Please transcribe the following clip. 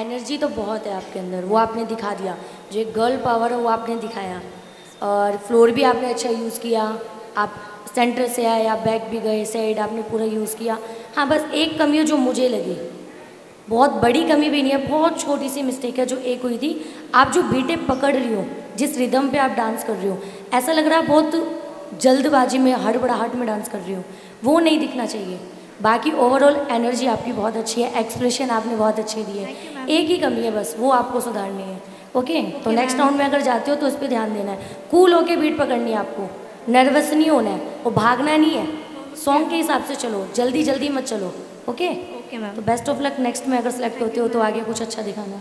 Energy तो बहुत है आपके अंदर, वो आपने दिखा दिया। जो एक गर्ल पावर है, वो आपने दिखाया। और फ्लोर भी आपने अच्छा यूज़ किया। आप सेंटर से आए, आप बैक भी गए साइड आपने पूरा यूज़ किया। हाँ बस एक कमी जो मुझे लगी। बहुत बड़ी कमी भी नहीं है, बहुत छोटी सी मिस्टेक है जो एक हुई थी। आप जो बीटे पकड़ रही हो, जिस रिदम पे आप डांस कर रही हो, ऐसा लग रहा है बहुत जल्दबाजी में हड़बड़ाहट में डांस कर रही हो। वो नहीं दिखना चाहिए। बाकी ओवरऑल एनर्जी आपकी बहुत अच्छी है एक्सप्रेशन आपने बहुत अच्छे दिए। एक ही कमी है बस वो आपको सुधारनी है ओके तो नेक्स्ट राउंड में अगर जाते हो तो उस पर ध्यान देना है। कूल होके बीट पकड़नी है आपको नर्वस नहीं होना है और भागना नहीं है। सॉन्ग के हिसाब से चलो जल्दी जल्दी मत चलो ओके ओके मैम तो बेस्ट ऑफ़ लक नेक्स्ट में अगर सेलेक्ट होते हो तो आगे कुछ अच्छा दिखाना।